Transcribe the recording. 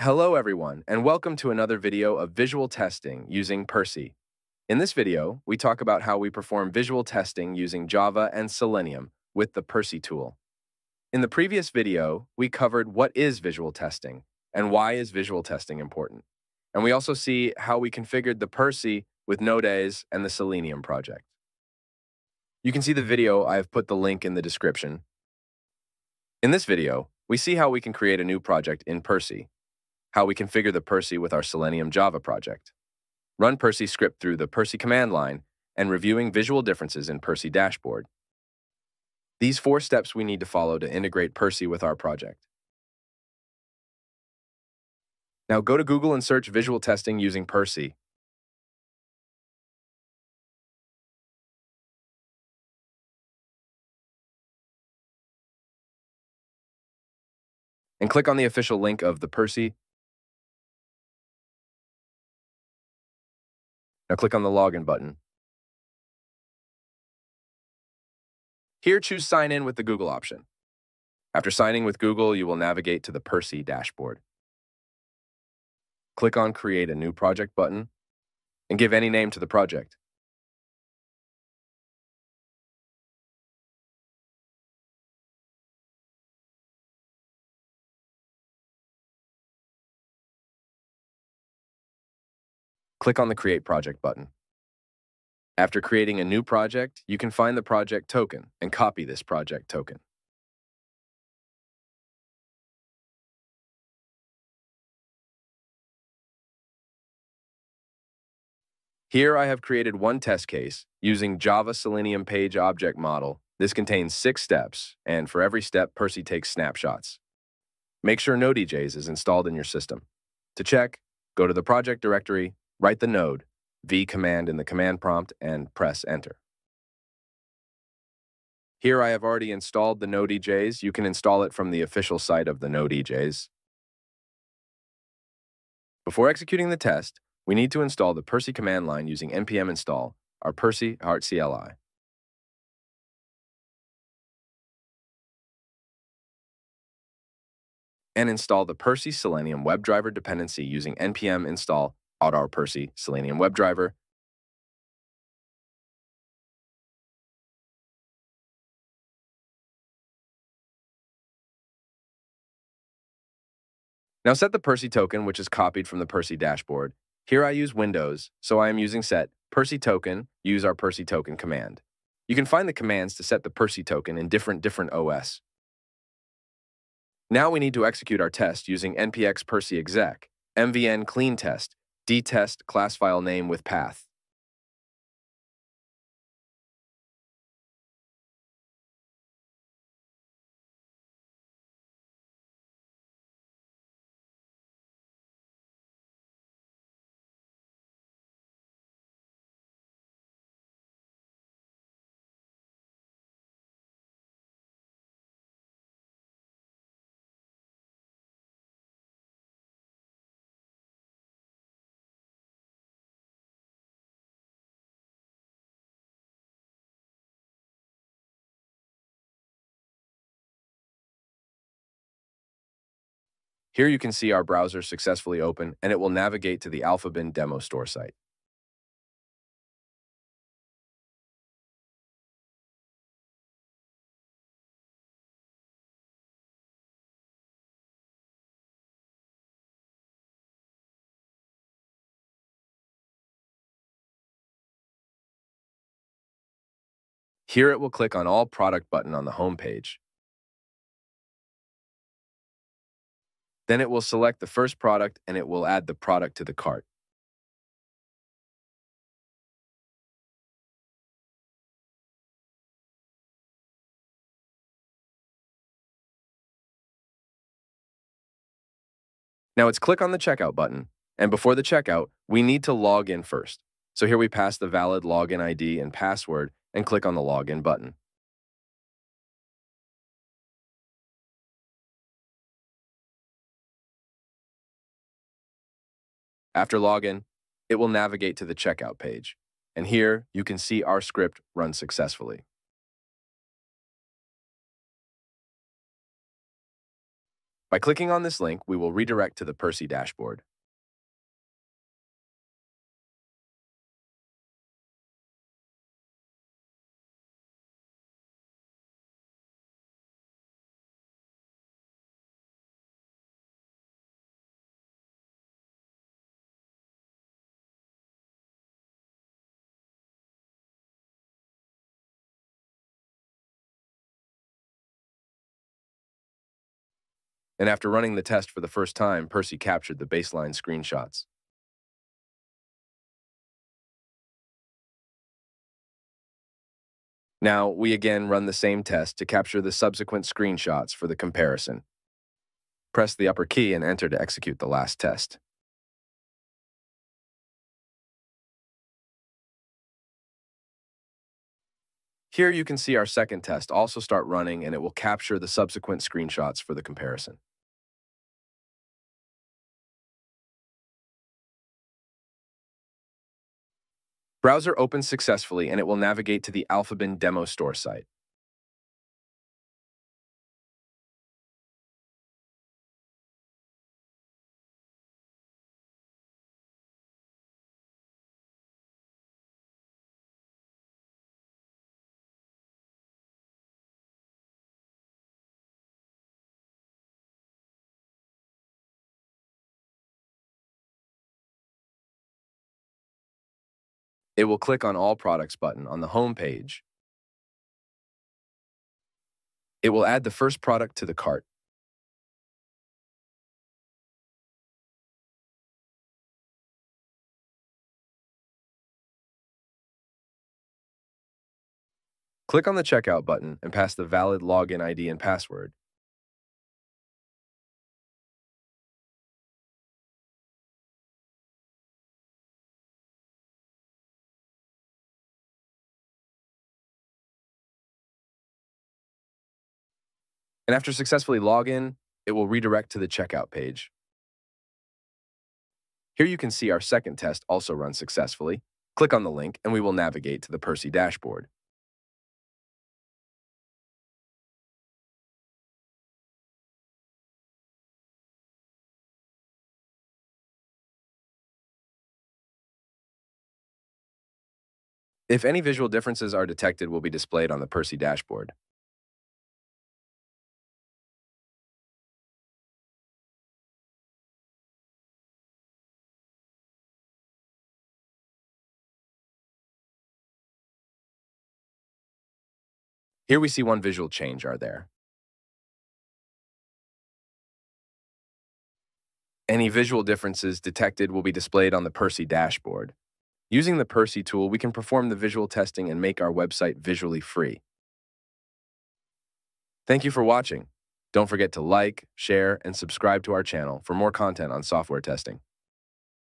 Hello everyone, and welcome to another video of visual testing using Percy. In this video, we talk about how we perform visual testing using Java and Selenium with the Percy tool. In the previous video, we covered what is visual testing and why is visual testing important. And we also see how we configured the Percy with Node.js and the Selenium project. You can see the video, I have put the link in the description. In this video, we see how we can create a new project in Percy how we configure the Percy with our Selenium Java project, run Percy script through the Percy command line, and reviewing visual differences in Percy dashboard. These four steps we need to follow to integrate Percy with our project. Now go to Google and search visual testing using Percy. And click on the official link of the Percy Now click on the Login button. Here, choose Sign In with the Google option. After signing with Google, you will navigate to the Percy dashboard. Click on Create a New Project button and give any name to the project. Click on the Create Project button. After creating a new project, you can find the project token and copy this project token. Here I have created one test case using Java Selenium Page Object Model. This contains six steps, and for every step, Percy takes snapshots. Make sure Node.js is installed in your system. To check, go to the project directory Write the node, v command in the command prompt, and press enter. Here I have already installed the Node.js. You can install it from the official site of the Node.js. Before executing the test, we need to install the Percy command line using npm install, our Percy heart CLI. And install the Percy Selenium WebDriver dependency using npm install Autar Percy Selenium WebDriver. Now set the Percy token, which is copied from the Percy dashboard. Here I use Windows, so I am using set Percy token, use our Percy token command. You can find the commands to set the Percy token in different different OS. Now we need to execute our test using npx percy exec, mvn clean test, dtest class file name with path. Here you can see our browser successfully open and it will navigate to the Alphabin demo store site. Here it will click on All Product button on the home page. Then it will select the first product and it will add the product to the cart. Now it's click on the checkout button, and before the checkout, we need to log in first. So here we pass the valid login ID and password and click on the login button. After login, it will navigate to the checkout page, and here you can see our script run successfully. By clicking on this link, we will redirect to the Percy dashboard. And after running the test for the first time, Percy captured the baseline screenshots. Now, we again run the same test to capture the subsequent screenshots for the comparison. Press the upper key and enter to execute the last test. Here you can see our second test also start running and it will capture the subsequent screenshots for the comparison. Browser opens successfully and it will navigate to the Alphabin demo store site. It will click on All Products button on the home page. It will add the first product to the cart. Click on the Checkout button and pass the valid login ID and password. And after successfully login, it will redirect to the checkout page. Here you can see our second test also runs successfully. Click on the link and we will navigate to the Percy dashboard. If any visual differences are detected will be displayed on the Percy dashboard. Here we see one visual change are there. Any visual differences detected will be displayed on the Percy dashboard. Using the Percy tool, we can perform the visual testing and make our website visually free. Thank you for watching. Don't forget to like, share, and subscribe to our channel for more content on software testing.